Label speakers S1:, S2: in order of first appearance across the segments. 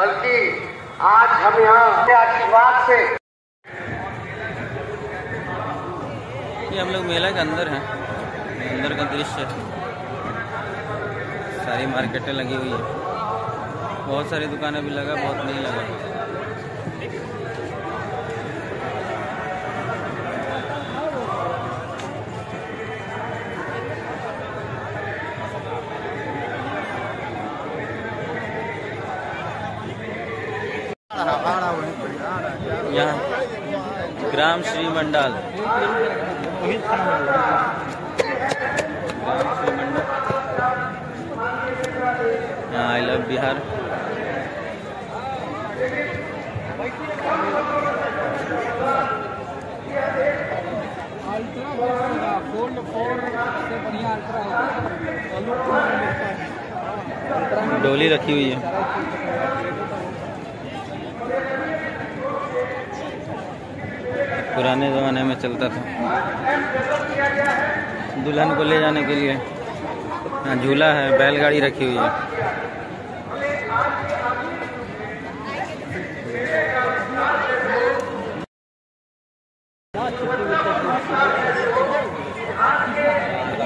S1: बल्कि आज हम यहाँ आशीर्वाद से
S2: ये हम लोग मेला के अंदर हैं। अंदर का दृश्य। सारी मार्केटें लगी हुई है। बहुत सारी दुकानें भी लगा, बहुत नहीं लगा। यहाँ ग्राम श्री मंडाल ग्राम श्री मंडल यहाँ आई लव बिहार। डोली रखी हुई है। पुराने ज़माने में चलता था। दुल्हन को ले जाने के लिए। यहाँ झूला है, बैलगाड़ी रखी हुई है।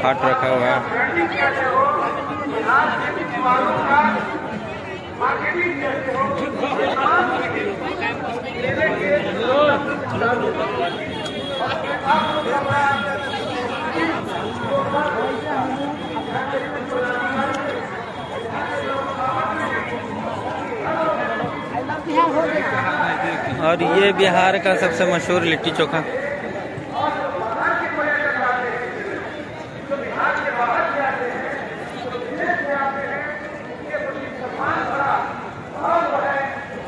S2: खाट रखा हुआ है। और ये बिहार का सबसे मशहूर लिट्टी चोखा।